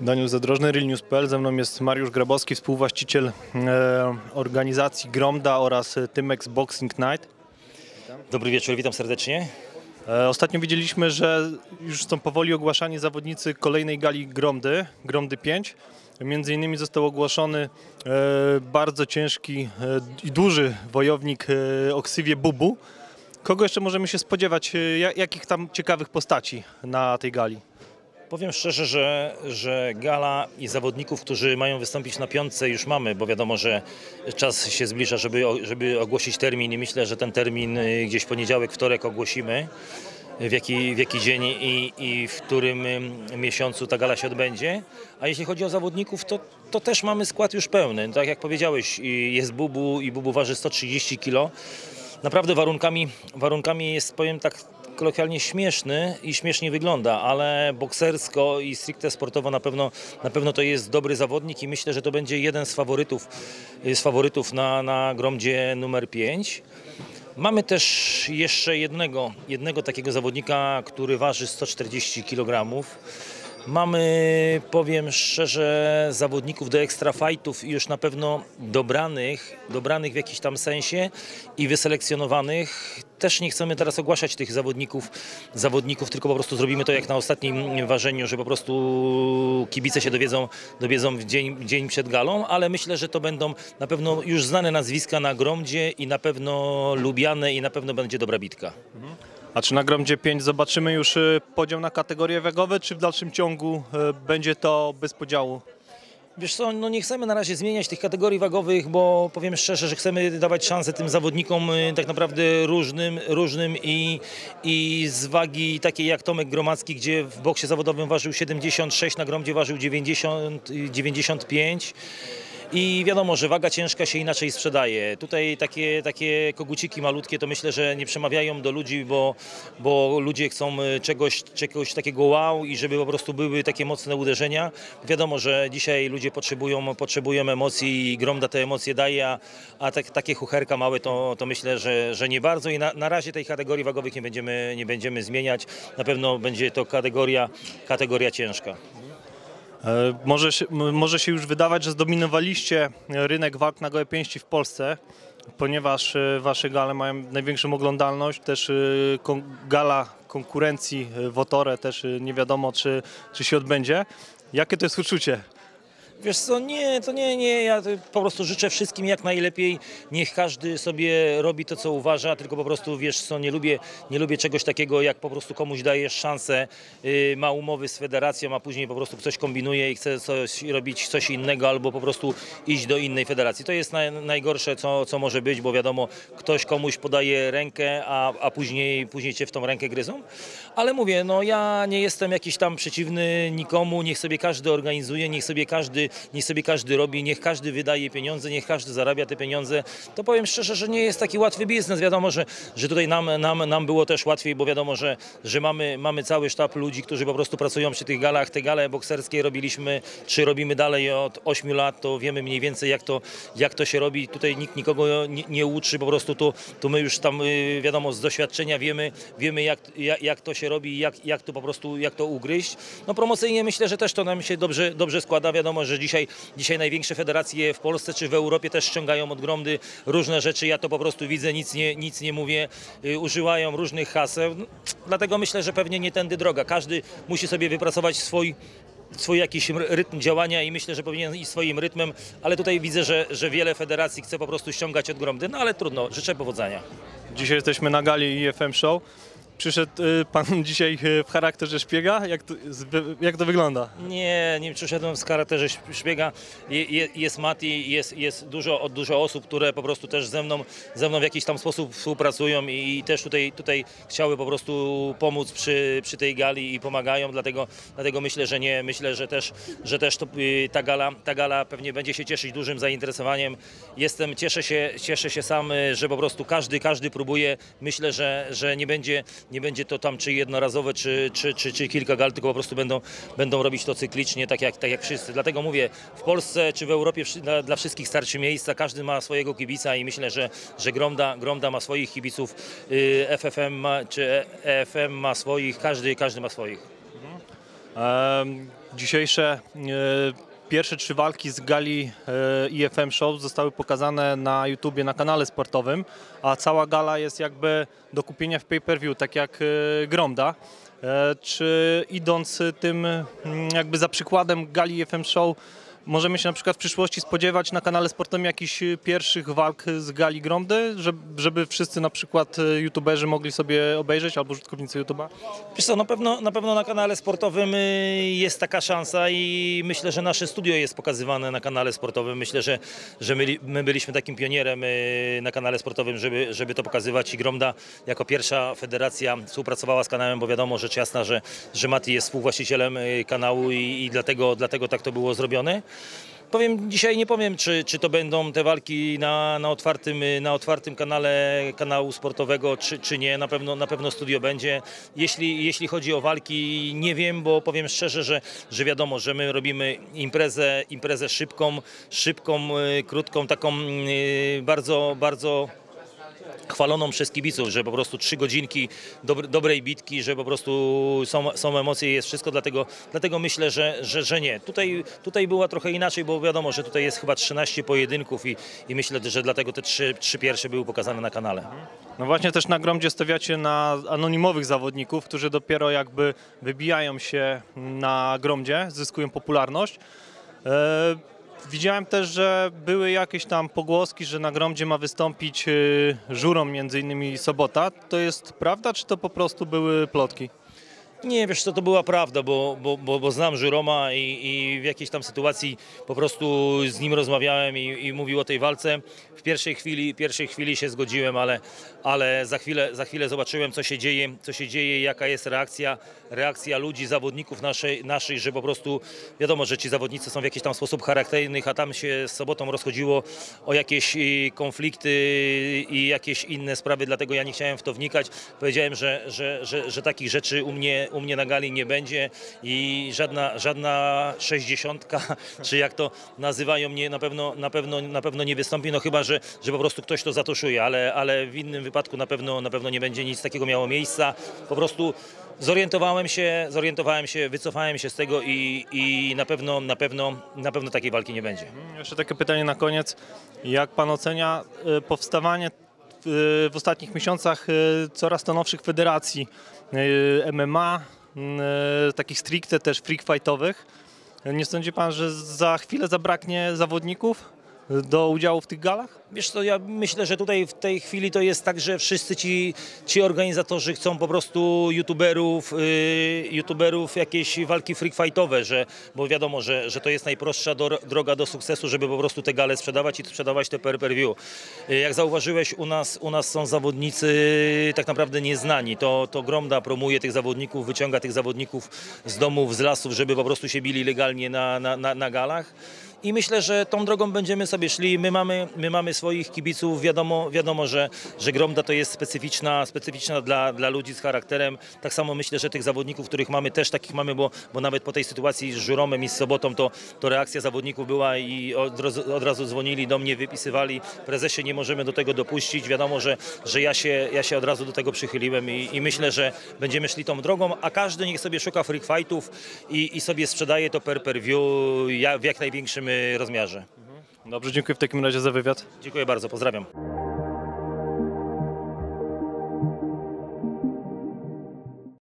Daniel Zadrożny, realnews.pl. Ze mną jest Mariusz Grabowski, współwłaściciel e, organizacji Gromda oraz e, Tymex Boxing Night. Dobry wieczór, witam serdecznie. E, ostatnio widzieliśmy, że już są powoli ogłaszani zawodnicy kolejnej gali Gromdy, Gromdy 5. Między innymi został ogłoszony bardzo ciężki i duży wojownik o ksywie Bubu. Kogo jeszcze możemy się spodziewać? Ja- jakich tam ciekawych postaci na tej gali? Powiem szczerze, że, że gala i zawodników, którzy mają wystąpić na piątce już mamy, bo wiadomo, że czas się zbliża, żeby, żeby ogłosić termin i myślę, że ten termin y, gdzieś poniedziałek, wtorek ogłosimy. W jaki, w jaki dzień i, i w którym ym, miesiącu ta gala się odbędzie. A jeśli chodzi o zawodników, to, to też mamy skład już pełny. Tak jak powiedziałeś, jest Bubu i Bubu waży 130 kg. Naprawdę warunkami, warunkami jest, powiem tak kolokwialnie śmieszny i śmiesznie wygląda, ale boksersko i stricte sportowo na pewno, na pewno to jest dobry zawodnik i myślę, że to będzie jeden z faworytów, z faworytów na, na gromdzie numer 5. Mamy też jeszcze jednego, jednego takiego zawodnika, który waży 140 kg. Mamy, powiem szczerze, zawodników do extra fightów i już na pewno dobranych, dobranych w jakiś tam sensie i wyselekcjonowanych. Też nie chcemy teraz ogłaszać tych zawodników, zawodników, tylko po prostu zrobimy to jak na ostatnim ważeniu, że po prostu kibice się dowiedzą, dowiedzą w dzień, dzień przed galą, ale myślę, że to będą na pewno już znane nazwiska na gromdzie i na pewno lubiane i na pewno będzie dobra bitka. A czy na Gromdzie 5 zobaczymy już e, podział na kategorie wagowe, czy w dalszym ciągu e, będzie to bez podziału? Wiesz co, no nie chcemy na razie zmieniać tych kategorii wagowych, bo powiem szczerze, że chcemy dawać szansę tym zawodnikom y, tak naprawdę różnym, różnym i, i z wagi takiej jak Tomek Gromacki, gdzie w boksie zawodowym ważył 76, na gromdzie ważył 90, y, 95. I wiadomo, że waga ciężka się inaczej sprzedaje. Tutaj takie, takie koguciki malutkie to myślę, że nie przemawiają do ludzi, bo, bo ludzie chcą y, czegoś, czegoś takiego wow i żeby po prostu były takie mocne uderzenia. Wiadomo, że dzisiaj ludzie potrzebują, potrzebują emocji i Gromda te emocje daje, a, a tak, takie chucherka małe to, to myślę, że, że nie bardzo i na, na razie tej kategorii wagowych nie będziemy, nie będziemy zmieniać. Na pewno będzie to kategoria, kategoria ciężka. E, Może się, może się już wydawać, że zdominowaliście rynek walk na gołe pięści w Polsce, ponieważ e, wasze gale mają największą oglądalność, też e, gala konkurencji w Otore też nie wiadomo, czy, czy się odbędzie. Jakie to jest uczucie? Wiesz co, nie, to nie, nie, ja po prostu życzę wszystkim jak najlepiej, niech każdy sobie robi to, co uważa, tylko po prostu, wiesz co, nie lubię, nie lubię czegoś takiego, jak po prostu komuś dajesz szansę, yy, ma umowy z federacją, a później po prostu coś kombinuje i chce coś robić coś innego, albo po prostu iść do innej federacji. To jest naj, najgorsze, co, co może być, bo wiadomo, ktoś komuś podaje rękę, a, a później, później cię w tą rękę gryzą, ale mówię, no ja nie jestem jakiś tam przeciwny nikomu, niech sobie każdy organizuje, niech sobie każdy, niech sobie każdy robi, niech każdy wydaje pieniądze, niech każdy zarabia te pieniądze. To powiem szczerze, że nie jest taki łatwy biznes. Wiadomo, że, że tutaj nam, nam, nam było też łatwiej, bo wiadomo, że, że mamy, mamy cały sztab ludzi, którzy po prostu pracują przy tych galach. Te gale bokserskie robiliśmy, czy robimy dalej od 8 lat, to wiemy mniej więcej jak to, jak to się robi. Tutaj nikt nikogo nie, nie uczy, po prostu tu, tu my już tam y, wiadomo z doświadczenia wiemy, wiemy jak, jak, jak to się robi, jak, jak to po prostu, jak to ugryźć. No promocyjnie myślę, że też to nam się dobrze, dobrze składa. Wiadomo, że dzisiaj, dzisiaj największe federacje w Polsce czy w Europie też ściągają od gromdy różne rzeczy. Ja to po prostu widzę, nic nie, nic nie mówię. Y, używają różnych haseł. No, Dlatego myślę, że pewnie nie tędy droga. Każdy musi sobie wypracować swój swój jakiś rytm działania i myślę, że powinien iść swoim rytmem, ale tutaj widzę, że, że wiele federacji chce po prostu ściągać od gromdy, no ale trudno, życzę powodzenia. Dzisiaj jesteśmy na gali IFM Show. Przyszedł e, pan dzisiaj e, w charakterze szpiega? Jak to, jak to wygląda? Nie, nie przyszedłem z charakterze szp- szpiega. Je, je, jest Mati, jest, jest dużo, dużo osób, które po prostu też ze mną, ze mną w jakiś tam sposób współpracują i, i też tutaj, tutaj chciały po prostu pomóc przy, przy tej gali i pomagają, dlatego, dlatego myślę, że nie, myślę, że też, że też to, y, ta, gala, ta gala pewnie będzie się cieszyć dużym zainteresowaniem. Jestem, cieszę się, cieszę się sam, y, że po prostu każdy, każdy próbuje. Myślę, że, że nie będzie, nie będzie to tam czy jednorazowe, czy, czy, czy, czy kilka gal, tylko po prostu będą, będą robić to cyklicznie, tak jak, tak jak wszyscy. Dlatego mówię, w Polsce czy w Europie dla, dla wszystkich starczy miejsca, każdy ma swojego kibica i myślę, że, że Gromda, Gromda ma swoich kibiców, y, FFM ma, czy EFM ma swoich, każdy, każdy ma swoich. Em, Dzisiejsze e, pierwsze trzy walki z gali e, IFM Show zostały pokazane na YouTubie, na kanale sportowym, a cała gala jest jakby do kupienia w pay-per-view, tak jak e, Gromda. E, Czy idąc tym mm, jakby za przykładem gali IFM Show, możemy się na przykład w przyszłości spodziewać na kanale sportowym jakichś e, pierwszych walk z gali Gromdy, żeby, wszyscy na przykład e, youtuberzy mogli sobie obejrzeć albo użytkownicy YouTube'a? Wiesz co, na pewno, na pewno na kanale sportowym y, jest taka szansa i myślę, że nasze studio jest pokazywane na kanale sportowym. Myślę, że, że my, my byliśmy takim pionierem y, na kanale sportowym, żeby, żeby to pokazywać i Gromda jako pierwsza federacja współpracowała z kanałem, bo wiadomo rzecz jasna, że, że Mati jest współwłaścicielem y, kanału i, i dlatego, dlatego tak to było zrobione. Powiem, dzisiaj nie powiem, czy, czy to będą te walki na, na, otwartym, na otwartym kanale kanału sportowego, czy, czy nie. Na pewno, na pewno studio będzie. Jeśli, jeśli chodzi o walki, nie wiem, bo powiem szczerze, że, że wiadomo, że my robimy imprezę, imprezę szybką, szybką, y, krótką, taką y, bardzo, bardzo chwaloną przez kibiców, że po prostu trzy godzinki dobr, dobrej bitki, że po prostu są, są emocje, jest wszystko, dlatego, dlatego myślę, że, że, że nie. Tutaj, tutaj była trochę inaczej, bo wiadomo, że tutaj jest chyba 13 pojedynków i, i myślę, że dlatego te trzy, trzy pierwsze były pokazane na kanale. No właśnie też na Gromdzie stawiacie na anonimowych zawodników, którzy dopiero jakby wybijają się na Gromdzie, zyskują popularność. E, widziałem też, że były jakieś tam pogłoski, że na Gromdzie ma wystąpić e, żurą między innymi Sobota. To jest prawda, czy to po prostu były plotki? Nie, wiesz co, to była prawda, bo, bo, bo, bo znam Żyroma i, i w jakiejś tam sytuacji po prostu z nim rozmawiałem i, i mówił o tej walce. W pierwszej chwili, pierwszej chwili się zgodziłem, ale, ale za, chwilę, za chwilę zobaczyłem, co się dzieje, co się dzieje, jaka jest reakcja, reakcja ludzi, zawodników naszej, naszej, że po prostu wiadomo, że ci zawodnicy są w jakiś tam sposób charakternych, a tam się z sobotą rozchodziło o jakieś y, konflikty i jakieś inne sprawy, dlatego ja nie chciałem w to wnikać. Powiedziałem, że, że, że, że takich rzeczy u mnie, u mnie na gali nie będzie i żadna, żadna sześćdziesiątka, czy jak to nazywają mnie, na pewno, na pewno, na pewno nie wystąpi, no chyba, że, że po prostu ktoś to zatuszuje, ale, ale w innym wypadku na pewno, na pewno nie będzie nic takiego miało miejsca. Po prostu zorientowałem się, zorientowałem się, wycofałem się z tego i, i na pewno, na pewno, na pewno takiej walki nie będzie. Jeszcze takie pytanie na koniec. Jak pan ocenia e, powstawanie w ostatnich miesiącach e, coraz to nowszych federacji e, MMA, e, takich stricte też freak fightowych? Nie sądzi pan, że za chwilę zabraknie zawodników do udziału w tych galach? Wiesz co, ja myślę, że tutaj w tej chwili to jest tak, że wszyscy ci, ci organizatorzy chcą po prostu youtuberów, yy, youtuberów jakieś walki freak fightowe, że, bo wiadomo, że, że to jest najprostsza do, droga do sukcesu, żeby po prostu te gale sprzedawać i sprzedawać te per per view. Yy, jak zauważyłeś, u nas, u nas są zawodnicy tak naprawdę nieznani. To, to Gromda promuje tych zawodników, wyciąga tych zawodników z domów, z lasów, żeby po prostu się bili legalnie na, na, na, na galach. I myślę, że tą drogą będziemy sobie szli. My mamy, my mamy swoich kibiców. Wiadomo, wiadomo że, że Gromda to jest specyficzna, specyficzna dla, dla ludzi z charakterem. Tak samo myślę, że tych zawodników, których mamy, też takich mamy, bo, bo nawet po tej sytuacji z Żuromem i z Sobotą, to, to reakcja zawodników była i od, od razu dzwonili do mnie, wypisywali. Prezesie, nie możemy do tego dopuścić. Wiadomo, że, że ja, się, ja się od razu do tego przychyliłem i, i myślę, że będziemy szli tą drogą, a każdy niech sobie szuka freak fightów i, i sobie sprzedaje to per per view ja- w jak największym rozmiarze. Dobrze, dziękuję w takim razie za wywiad. Dziękuję bardzo, pozdrawiam.